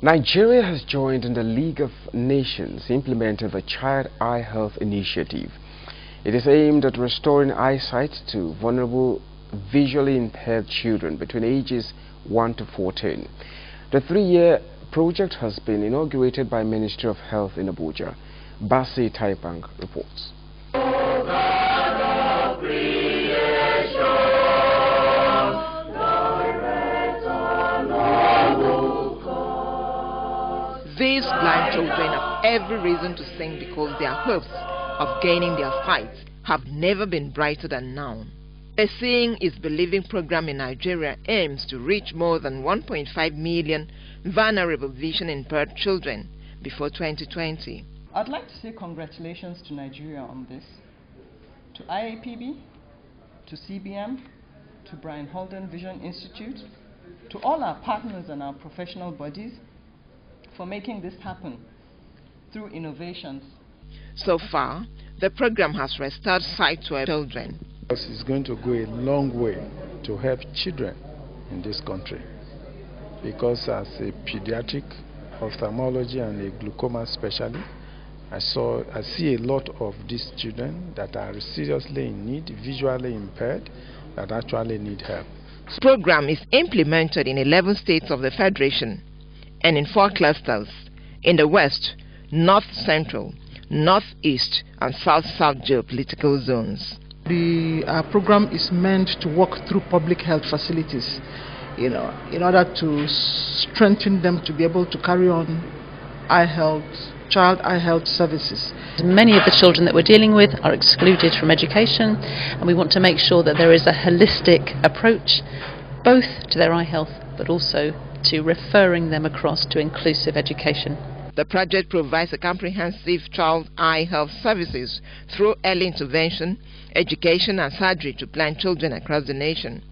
Nigeria has joined in the League of Nations implementing the Child Eye Health Initiative. It is aimed at restoring eyesight to vulnerable visually impaired children between ages 1 to 14. The three-year project has been inaugurated by Ministry of Health in Abuja. Bassey Ikpang reports. These blind children have every reason to sing because their hopes of gaining their sight have never been brighter than now. The Seeing is Believing program in Nigeria aims to reach more than 1.5 million vulnerable vision impaired children before 2020. I'd like to say congratulations to Nigeria on this, to IAPB, to CBM, to Brien Holden Vision Institute, to all our partners and our professional bodies for making this happen through innovations. So far, the program has restored sight to our children. It's going to go a long way to help children in this country because as a pediatric ophthalmology and a glaucoma specialist, I saw I see a lot of these children that are seriously in need, visually impaired, that actually need help. The program is implemented in 11 states of the Federation and in four clusters in the West, North Central, Northeast, and South South geopolitical zones. The uh, program is meant to work through public health facilities, you know, in order to strengthen them to be able to carry on eye health, child eye health services. Many of the children that we're dealing with are excluded from education, and we want to make sure that there is a holistic approach both to their eye health but also to referring them across to inclusive education. The project provides a comprehensive child eye health services through early intervention, education and surgery to blind children across the nation.